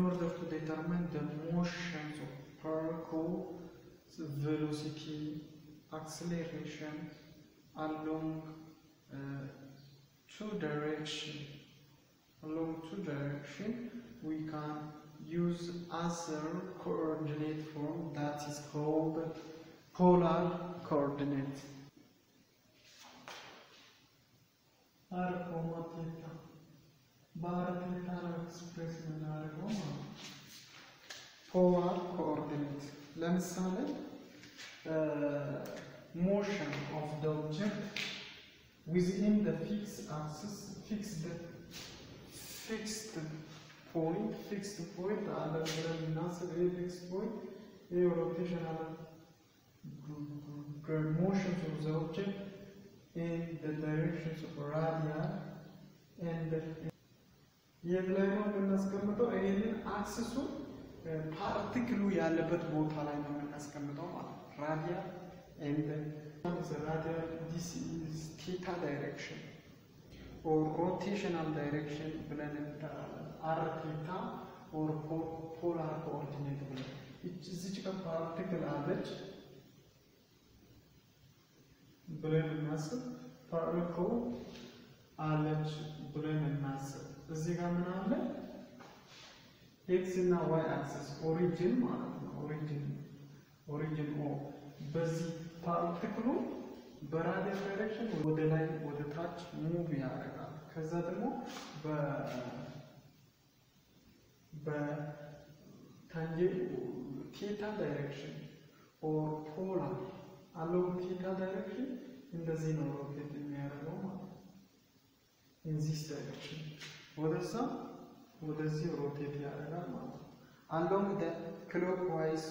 In order to determine the motions of particle velocity acceleration along uh, two direction along two direction we can use other coordinate form that is called polar coordinate r comma theta bar theta ነው ኤክስፕሬስ የምናደርገው ለምሳሌ motion of the object within the fixed axis fixed fixed point fixed point አለ ብለን እናስብ። ይሄ fixed point ይሄ rotational motions of the object in the directions of radial and የት ላይ ነው የምናስቀምጠው? ይሄንን አክስሱ ፓርቲክሉ ያለበት ቦታ ላይ ነው የምናስቀምጠው ማለት ነው። radial and radial this is theta direction or rotational direction ብለን እንጠራለን። r theta or polar coordinate ብለን እዚች ጋር particle አለች ብለን እናስብ። particle አለች ብለን እናስብ። እዚህ ጋር ምን አለ? x እና y axis origin ማለት ነው። origin origin ኦ በዚህ particle ኡ በ radial direction ወደ ላይ ወደ ታች move ያደርጋል። ከዛ ደግሞ በ በታንጀ theta direction or polar along theta direction እንደዚህ ነው rotate የሚያደርገው ማለት ነው። in this direction ወደዛ ወደዚህ rotate ያደርጋል ማለት ነው። the clockwise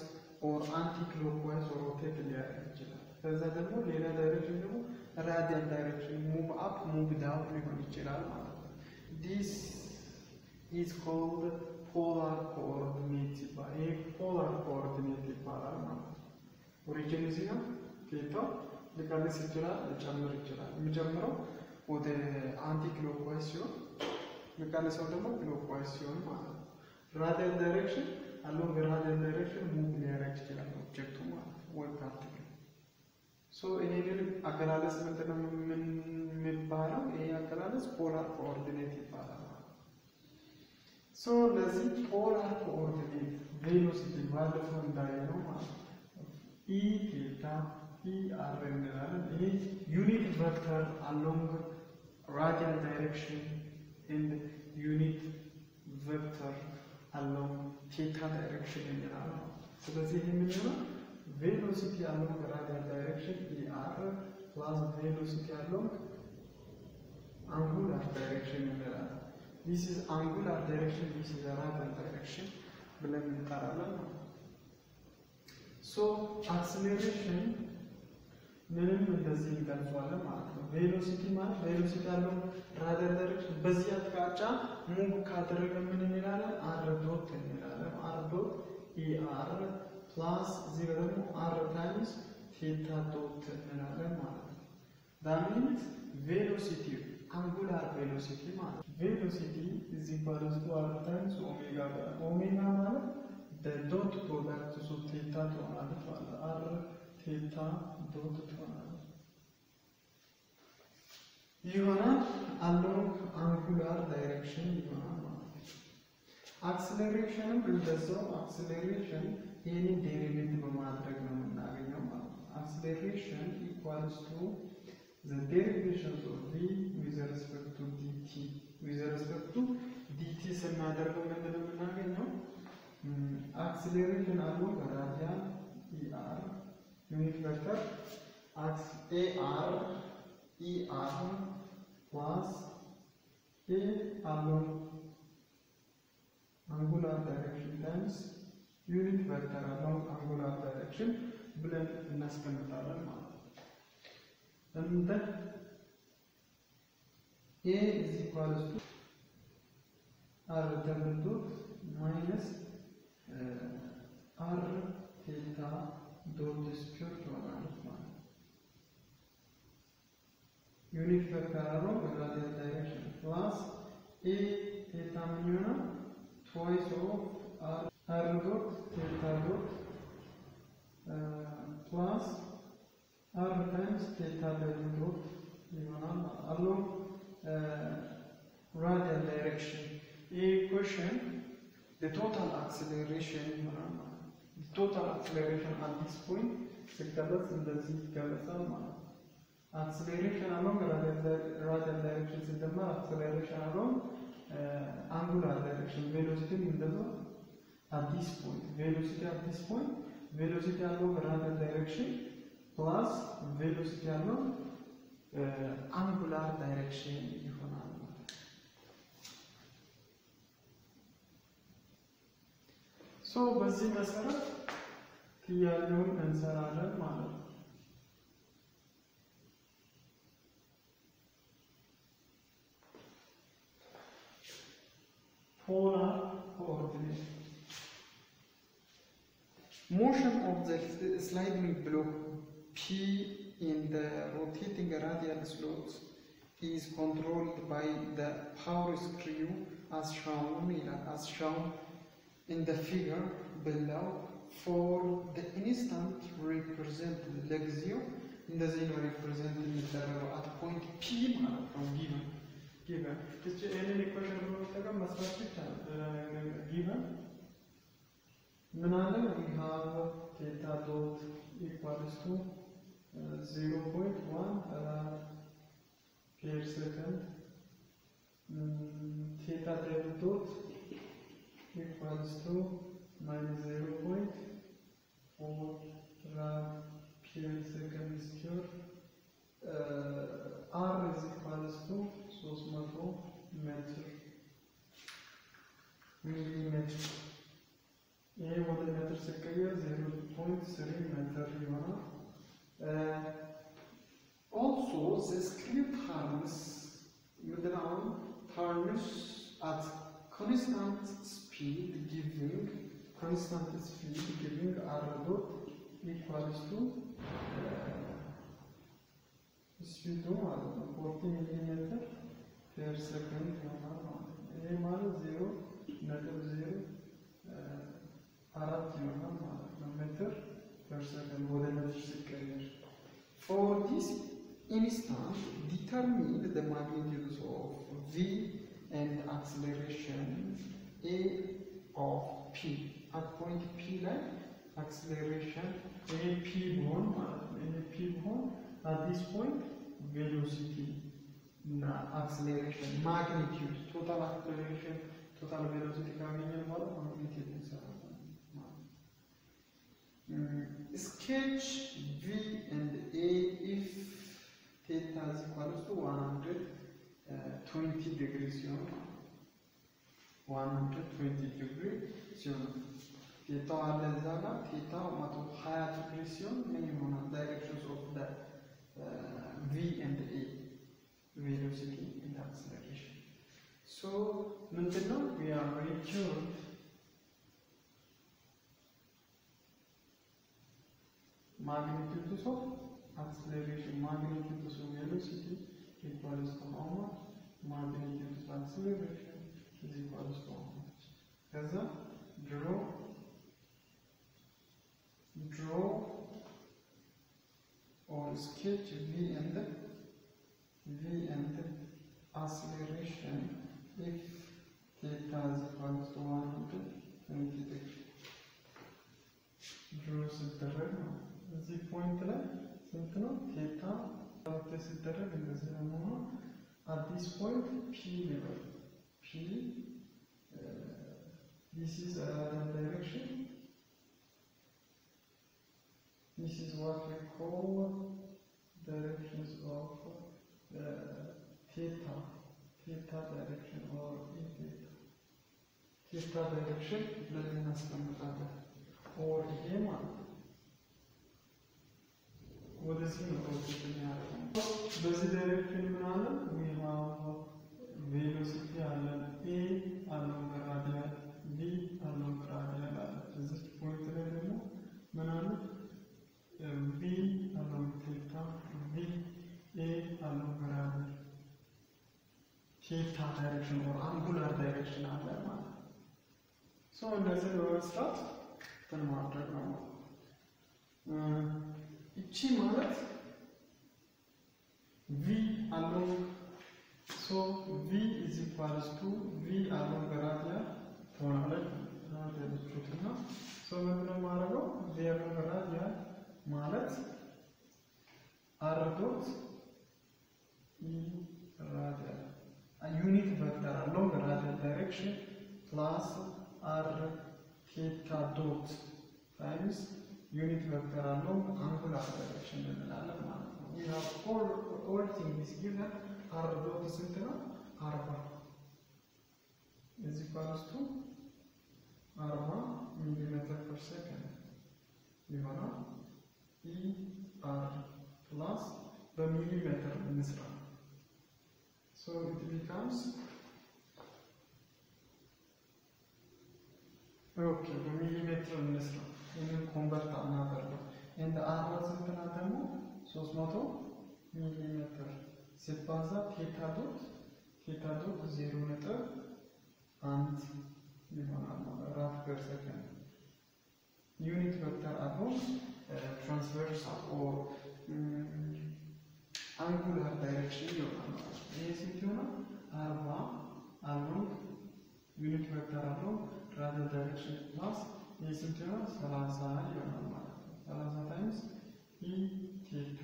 or anticlock rotate ሊያደርግ ይችላል። ከዛ ደግሞ ሌላ direction ደግሞ radial direction move up move down ሊሆን ይችላል ማለት ነው። this is called polar coordinate ይባላል። ይሄ polar coordinate ይባላል ማለት ነው። origin እዚህ ነው። theta ው ሊቀንስ ይችላል፣ ሊጨምር ይችላል። የሚጨምረው ወደ anticlock ሲሆን የሚቀንሰው ደግሞ clockwise ሲሆን ማለት ነው። radial direction along radial direction move ሊያደርግ ይችላል object ኡ ማለት ነው ወይ particle። so ይሄንን አገላለጽ ምንድን ነው የሚባለው? ይሄ አገላለጽ polar coordinate ይባላል so ለዚህ polar coordinate velocity ባለፈው እንዳየነው ማለት ነው e theta e r እንላለን። ይሄ unit vector along radial direction and unit vector along theta direction እንላለን። ስለዚህ ይህ የሚሆነው velocity along radial direction e r plus velocity along angular direction እንላለን። this is angular direction this is radial direction ብለን እንጠራለን so acceleration ንም እንደዚህ እንገልጸዋለን ማለት ነው። velocity ማለት velocity along radial direction በዚህ አቅጣጫ move ካደረገ ምን እንላለን? r dot እንላለን። r dot e r plus እዚህ ጋር ደግሞ r times theta dot እንላለን ማለት ነው። that means velocity angular velocity ማለት velocity is equals to r times omega omega ማለት dot product so theta ትሆናለች ማለት r theta dot ትሆናለች ይሆናል along angular direction ይሆናል ማለት ነው። acceleration ም እንደዛው በማድረግ ነው የምናገኘው ማለት ነው። acceleration equals to the derivation of v with respect to dt with respect to dt ስናደርገው ምንድን ነው የምናገኘው? acceleration along radial e r unit vector a r e r plus a along angular direction times unit vector along angular direction ብለን እናስቀምጣለን ማለት ነው። and a is equals to r double dot minus through the spiritual life. Another direction. Plus, e etamina twice of argot theta dot uh, plus r times theta dot diagonal along uh, radial direction. E the total acceleration total acceleration at this point ሲገለጽ እንደዚህ ይገለጻል ማለት ነው። acceleration along radial direction ሲደመር acceleration along angular direction velocity ም እንደዛው at point velocity at this point velocity along radial direction plus velocity along angular direction ይሆናል ሶ በዚህ መሰረት ጥያቄውን እንሰራለን ማለት ነው። ፖላር ኮኦርዲኔት motion of the sliding block P in the rotating radial slots is controlled by the power screw as shown as shown in the figure below for the instant represent ለጊዜው እንደዚህ ነው ሪፕሬዘንት የሚደረገው አት ፖይንት ፒ ማለት ነው ጊቨን ጊቨን እቺ ይሄንን ኢኩዌሽን በመጠቀም መስራት ይቻላል ጊቨን ምን አለ we have theta dot equals to uh, 0.1 uh, per second mm, theta double dot equals to minus 0.4 cubic seconds cure uh, r is equals to 300 metr millimetre a 1 metr sekaya 0.3 meter yana uh, also the script harness with an arm harness at constant speed ስፒድ ጊቪንግ ኮንስታንት ስፒድ ጊቪንግ አር ዶት ኢኳልስ ቱ ስፒዱ ማለት ነው 40 ሚሊ ሜትር ፐር ሰከንድ ይሆናል ማለት ነው። ይሄ ማለት ዜሮ ነጥብ ዜሮ አራት ይሆናል ማለት ነው ሜትር ፐር ሰከንድ ወደ ሜትር ሲቀየር። ፎር ዲስ ኢንስታንት ዲተርሚን ዘ ማግኒቲዩድስ ኦፍ ቪ ኤንድ አክስሌሬሽን ኤ ኦፍ ፒ አት ፖይንት ፒ ላይ አክስሌሬሽን ይሄ ፒ ቢሆን ማለት ነው ይሄ ፒ ቢሆን አት ዲስ ፖይንት ቬሎሲቲ እና አክስሌሬሽን ማግኒቲዩድ ቶታል አክስሌሬሽን ቶታል ቬሎሲቲ ካገኘን በኋላ ማግኒቲዩድ እንሰራለን። sketch V and A if theta is equal to 120 degrees ሲሆን 120 degree Siyon. Theta alazana, theta matu higher depression, minimum directions of the uh, V and A, velocity and acceleration. So, maintenant, we are very sure magnitudes of acceleration, magnitudes of velocity equals to how much? Magnitudes of acceleration is equal to as a draw draw or sketch V and V and acceleration if theta is equal to 120 degree. जो इस तरह इसी पॉइंट रे संतनो थीटा और इसी तरह बिंदु से हम at this point P level ፒ ሊበል ፒ ዲስ ኢዝ ራዲያል ዳይሬክሽን ዲስ ኢዝ ዋት ዊ ኮል ዳይሬክሽንስ ኦፍ ቴታ ቴታ ዳይሬክሽን ኦር ኢ ቴታ ቴታ ዳይሬክሽን ብለን እናስቀምጣለን። ኦር ይሄ ማለት ነው። ወደዚህ ነው ሮቴት የሚያደርገው። በዚህ ዳይሬክሽን ምን አለ? ዊ ሃቭ velocity አለን፣ a along በ radial፣ v along በ radial አለ። እዚህ point ላይ ደግሞ ምን አለ? v along theta፣ v a along በ radial። theta direction or angular direction አለ ማለት ነው። so እነዚህ በመስራት እንትን ማድረግ ነው። እቺ ማለት v along so v is equals to v along radial ትሆናለች ያለችሁትና so ምንድነው የማደርገው v along radial ማለት r dot e radial unit vector along radial direction plus r theta dot times unit vector along angular direction እንላለን ማለት ነው። all things given r dot ስንት ነው? አርባ እዚህ ፓርስቱ አርባ ሚሊሜትር per second ይሆናል። e r plus በሚሊሜትር እንስራ so it becomes okay በሚሊሜትር እንስራ። ይህንን convert አናደርገው። እንደ R ዋ ስንት ናት ደግሞ? ሶስት መቶ ሚሊሜትር ሲባዛ theta dot theta dot ዜሮ ነጥብ አንድ ይሆናል rad per second unit vector አለው transversal or angular direction ይሆናል ማለት ነው። ይሄ ስንት? አርባ along unit vector አለው radial direction plus ይህ ስንት ይሆናል? ሰላሳ ይሆናል ማለት ነው። ሰላሳ times e theta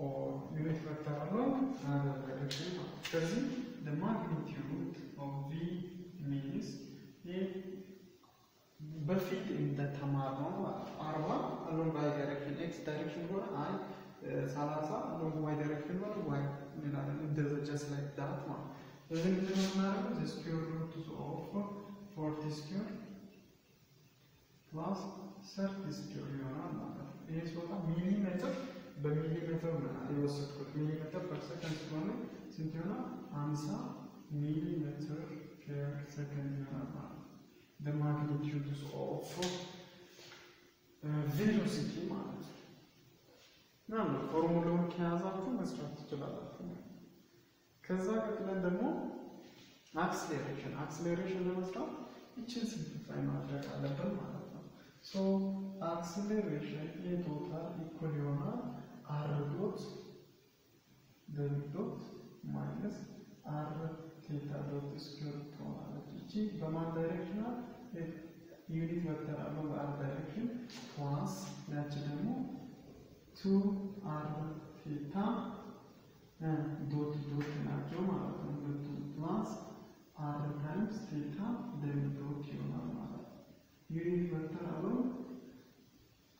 or unit vector አለው radial direction ማለት ስለዚህ the በፊት እንደተማርነው አርባ along y direction x direction ሆነ i ሰላሳ along y direction ሆነ y እንላለን። እንደዛ just like that ማለት ስለዚህ ምንድን ነው የምናደርገው? the square root of forty square plus thirty square ይሆናል ማለት ነው። ይሄ ሲወጣ ሚሊሜትር በሚሊሜትር ነው የወሰድኩት። millimeter per second ስለሆነ ስንት ይሆናል? አምሳ millimeter per second ይሆናል ማለት ነው። of uh, velocity ማለት ነው። ፎርሙላውን ከያዛችሁ መስራት ትችላላችሁ። ከዛ ቀጥለን ደግሞ acceleration acceleration ለመስራት ይችን simplify ማድረግ አለብን ማለት ነው። so acceleration የ total equal ይሆናል R dot minus R theta dot square ትሆናለች። እቺ በማን direction unit vector አለው በ R direction plus ያቺ ደግሞ two R theta dot dot ናቸው ማለት ነው። ሁለቱ plus R times theta dot ይሆናል ማለት ነው። unit vector አለው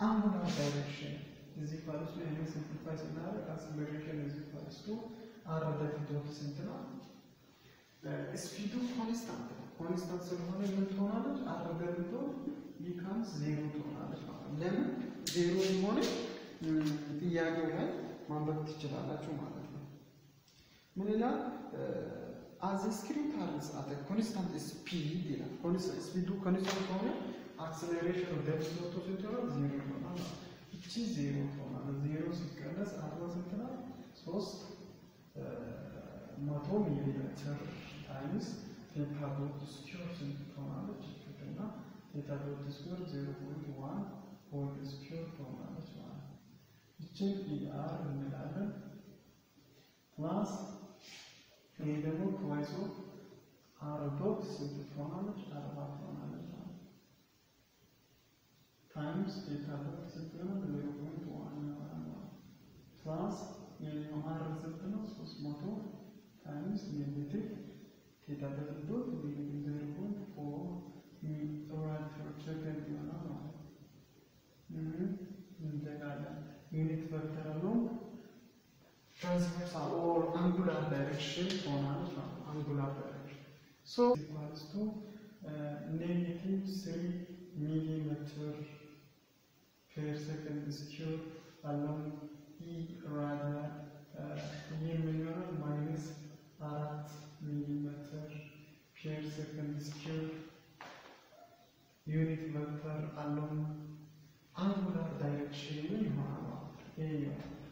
angular direction እዚህ ፓሪስ ላይ ይሄን simplify ስናደርግ acceleration equals to R double dot ስንት ነው? speed ኡ constant ነው። constant ስለሆነ ምን ትሆናለች? R dot becomes zero ትሆናለች ማለት ነው። ለምን ዜሮ የሆነ ጥያቄው ላይ ማንበብ ትችላላችሁ ማለት ነው። ምን ይላል? as screw occurs at constant speed ይላል። speed ኡ constant ከሆነ acceleration dot ኡ ስንት ይሆናል? ዜሮ ይሆናል። እቺ ዜሮ ትሆናለች። ዜሮ ሲቀነስ R ዋ ስንት ናት? ሶስት መቶ milli times theta dot ስንት ትሆናለች? እና theta dot zero point one whole square ትሆናለች ማለት ነው። ይችን er እንላለን plus ይሄ ደግሞ twice R ስንት ትሆናለች? አርባ ትሆናለች ማለት ነው። dot ስንት ይሆናል? zero point one ነው። plus የኛው R ነው? ሶስት መቶ times negative theta dot negative zero point ይሆናል ማለት ነው። እንዘጋለን። unit vector ነው transversal or angular direction ሆናለች ማለት ነው። direction so equals to ኔጌቲቭ ስሪ ሚሊሜትር ፐር फिर second square along E radar uh, 20 milyon minus 4 milimetre per second square unit vector along angular direction.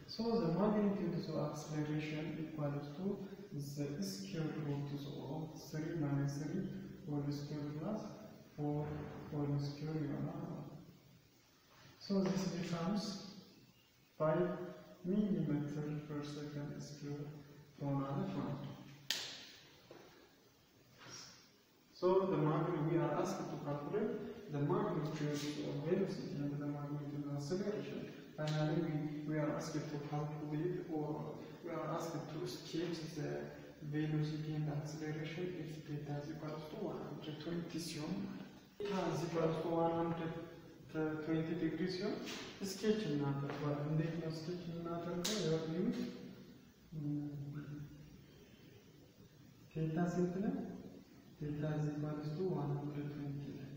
So the magnitude of acceleration equals to the square root of 3 minus 3 square plus 4 whole square. So this becomes 5 millimeter per second square for another one. So the magnitude we are asked to calculate the magnitude of velocity and the magnitude of acceleration. Finally, we, we are asked to calculate or we are asked to sketch the velocity and acceleration if theta is equal to 120 theta is equal to 120. 120 ዲግሪ ሲሆን sketch እናደርገዋለን። እንዴት ነው sketch እናደርገው? ያው theta ስንት ነው? theta is equal to 120 ላይ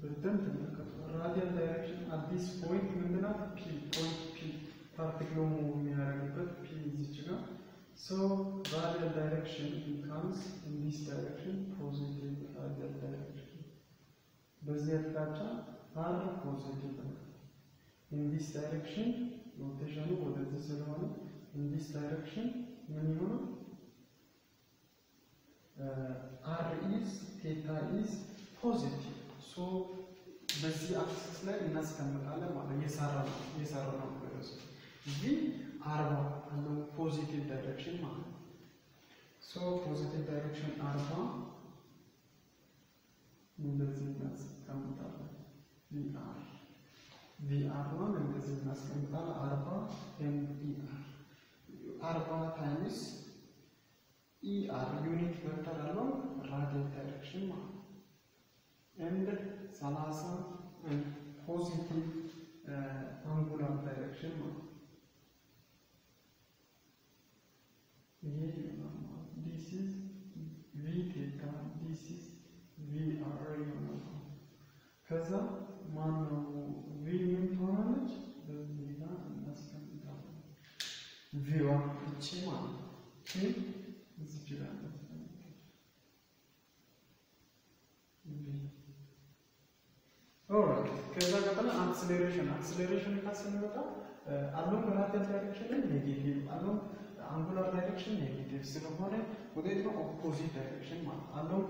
በደንብ ተመልከቱ። radial direction at this point ምንድናት? P point P particle ኡ move የሚያደርግበት P እዚች ጋር so radial direction becomes in this direction positive radial direction በዚህ አቅጣጫ R positive ነው። in this direction rotation ኡ ወደዚህ ስለሆነ in this direction ምን ይሆናል? R is theta is positive so በዚህ axis ላይ እናስቀምጣለን ማለት ነው። የሰራ ነው የሰራ ነው velocity V አርባ አለው positive direction ማለት ነው። so positive direction አርባ እንደዚህ እናስቀምጣለን። ቪአር ቪአርን እንደዚህ እናስቀምጣለን። አርባ ኤንድ ኢአር አርባ ታይምስ ኢአር ዩኒት ቬክተር አለው ራዲያል ዳይሬክሽን ማለት ነው። ኤንድ ሰላሳ ፖዚቲቭ አንጉላር ዳይሬክሽን ማለት ነው። ይሄ ይሆናል ማለት ነው። ዲስ ኢዝ ቪ ቴታ ዲስ ኢዝ ቪ አር ይሆናል። ከዛ ማነው V ምን ትሆናለች? በዚህ እናስቀምጣለን። V ዋ እቺ ማለት እዚህ ጋር ከዛ ቀጥለን acceleration። acceleration ጋር ስንመጣ along radial direction ላይ negative along angular direction negative ስለሆነ ወዴት opposite direction ማለት along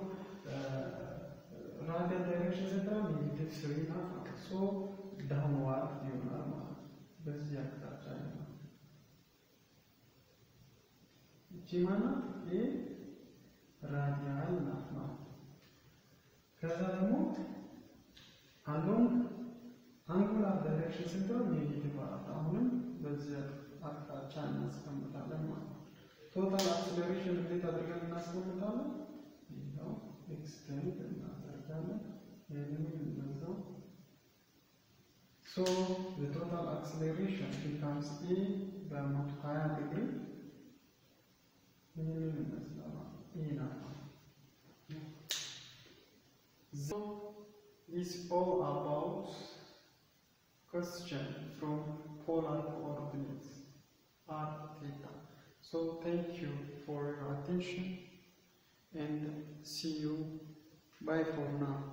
direction ስንት ነው? negative three ናት ማለት so downward ይሆናል ማለት በዚህ አቅጣጫ ይሆናል። እቺ ማናት? ይሄ radial ናት ማለት ከዛ ደግሞ along angular direction ነው? negative አራት አሁንም በዚህ አቅጣጫ እናስቀምጣለን ማለት ነው። total acceleration እንዴት አድርገን እናስቀምጣለን? ይኸው extend So the total acceleration becomes E the multiplier degree minus E. So is all about question from polar coordinates r theta. So thank you for your attention and see you 拜佛呢。